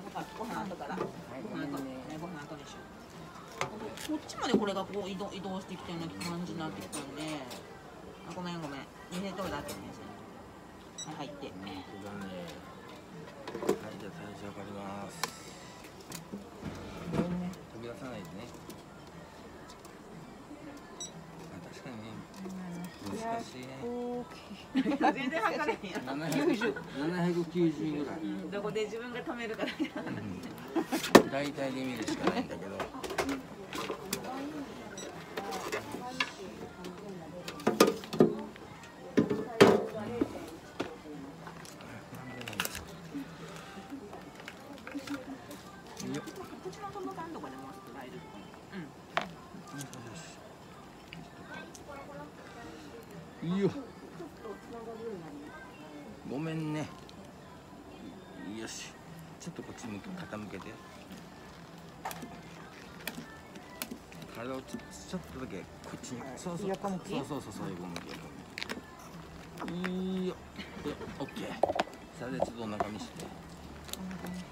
後からご飯後から。はい。ご飯後。ねねご飯後にしよう。こっちまでこれがこう移動移動してきてるような感じになってきたんで。あごめんごめん。入れとるだけねはい入って。本当だねはいじゃあ最初測ります飛び出さないでねあ確かにね難しいね全然測れへんやん790 790ぐらい。うん。どこで自分が止めるかだけ大体で見るしかないんだけどいいよ。ごめんね。よし。ちょっとこっち向け傾けて。体をちょちょっとだけこっちに。そうそう。横向きそうそうそうそう横向いいよ。でオッケーそれでちょっとお腹見して。お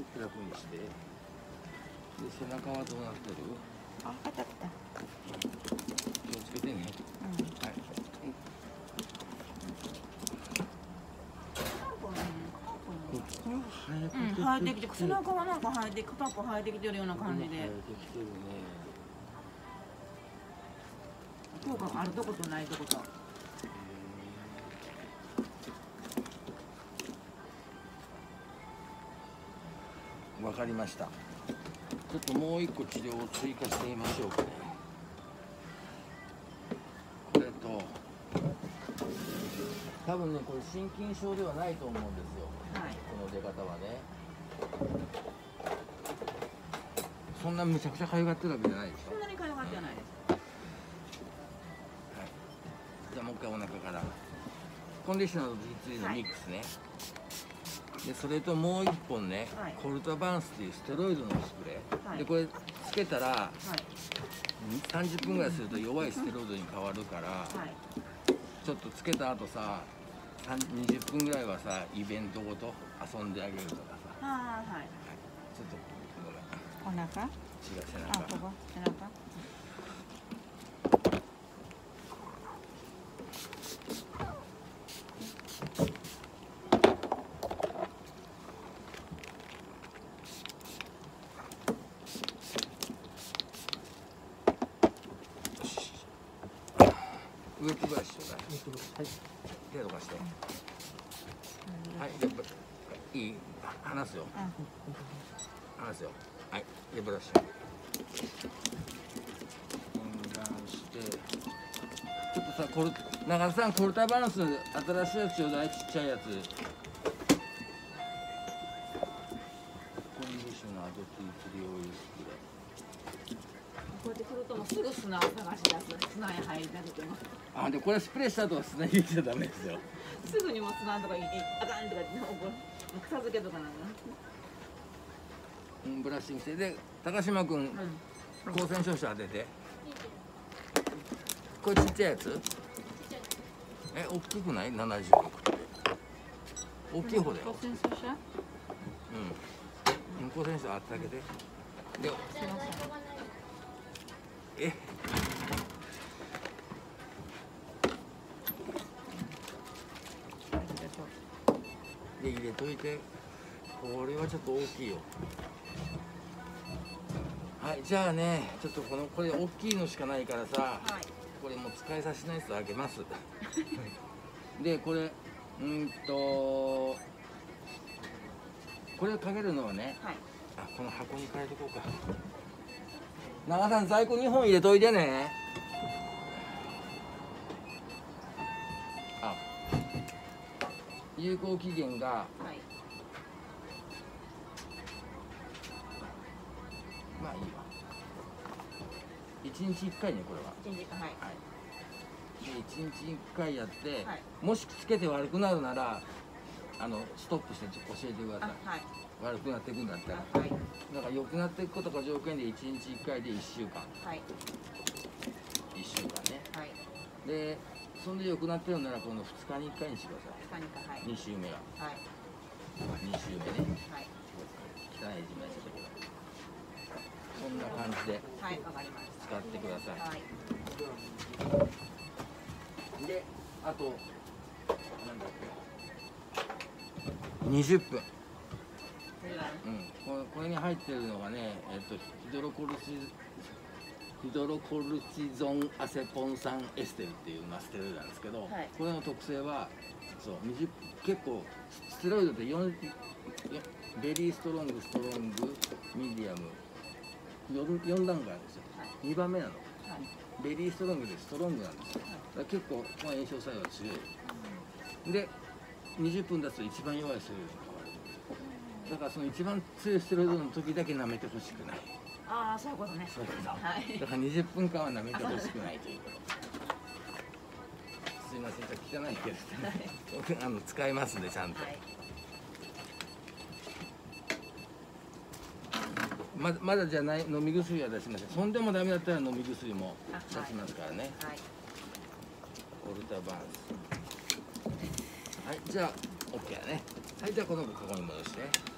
はい楽にしてで背中はどうなってるああったった気をつけてね。うん。はいこっちの生えうん、生えてきて背中はなん。か生えて片っぽ生えてきてるような感じで生えてきてるね効果があるとことないとことかりました。ちょっともう一個治療を追加してみましょうかね。これと多分ねこれ心筋症ではないと思うんですよ。はい。この出方はね。そんなむちゃくちゃ痒がってるわけじゃないでしょ。そんなにかゆがってはないです。じゃあもう一回お腹から。コンディショナーと D3 のミックスね、でそれともう一本ね、はい。コルタバンスっていうステロイドのスプレー、はい。でこれつけたらはい。30分ぐらいすると弱いステロイドに変わるから、はい。ちょっとつけた後さ3 20分ぐらいはさイベントごと遊んであげるとかさ。はい。ちょっとごめん。お腹？違う背中ウェットブラシちょうだいはい。手とかしてはいでいい離すよ離すよはいでブラシ分断してちょっとさコル長田さんコルタバランス新しいやつちょうだいちっちゃいやつコンディショナードティーツリーオイルスプレーこうやってくるともうすぐ砂を探し出す砂へ入りたくても。あでこれスプレーした後は砂入れちゃダメですよ。すぐにもう砂とかいいあかんとかって怒る草漬けとかなんかうんブラッシングしてで高島君うん。光線照射当てて。これちっちゃいやつ？え大きくない？76って。大きい方だよ。センサー車うん。光線照射当ててあげて。ですいませんえで入れといて。これはちょっと大きいよ。はいじゃあねちょっとこのこれ大きいのしかないからさはい。これもう使い差しのやつあげます。でこれうんとこれかけるのはねはい。あこの箱に変えとこうか。長さん在庫2本入れといてね有効期限がはいまあいいわ。1日1回ねこれは。一日はい。で1日1回やって、はい。もしつけて悪くなるならあのストップして教えてくだあさい。はい。悪くなっていくんだったら。あはい。だから良くなっていくことが条件で1日1回で1週間。はい。1週間ね。はい。でそんで良くなってるならこの2日に1回にしてくださ何かはいい2週目がはい。2週目ね。はい。汚い字面してくださいこんな感じではいわかりまし使ってくださたはい。いであとなんだっけ。20分。うん、これこれに入ってるのがね、えっと、ヒドロコルチヒドロコルチゾンアセポン酸エステルっていう、まあ、ステロイドなんですけど、はい。これの特性はそう20結構ステロイドって 4, よベリーストロングストロングミディアム 4, 4段階あるんですよ。はい。2番目なの。はい。ベリーストロングでストロングなんですよ。だから結構、まあ、炎症作用が強いで20分経つと一番弱いステロイドに変わる。だからその一番強いステロイドの時だけ舐めてほしくないああそういうことね。そういうことはい。だから20分間は舐めてほしくないということ。すいませんちょっと汚いけど、あの使いますんでちゃんと、はい。ままだじゃない飲み薬は出しません。そんでもダメだったら飲み薬もあ出しますからね、はい。オルタバーンス。はいじゃあ OK だね。はいじゃあこの子ここに戻して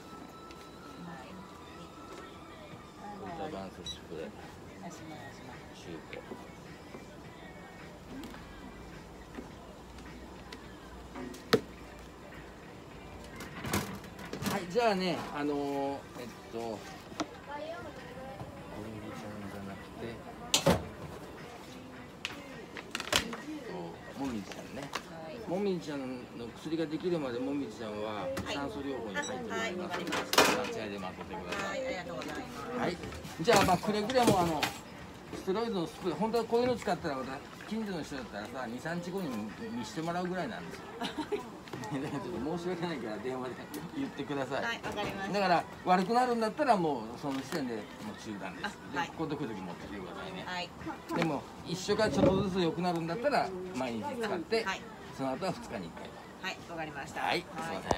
バーンススプレーお願いします中古はいじゃあねあのー、えっとおみりちゃんじゃなくてえっともみじちゃんね。はいもみじちゃんの薬ができるまでもみじちゃんは酸素療法に入っております。ので、立ち会いで待っててください。はいありがとうございます。はい、じゃあまあくれぐれもあのステロイドのスプレー本当はこういうの使ったら近所の人だったらさ23日後に見してもらうぐらいなんですよ。だからちょっと申し訳ないから電話で言ってください、はいわかりました。だから悪くなるんだったらもうその時点でもう中断です。あはい。でここ時々持ってきてくださいね。はい。でも1週間ちょっとずつ良くなるんだったら毎日使って、はい。その後は2日に1回。はいわかりました。はい、すいません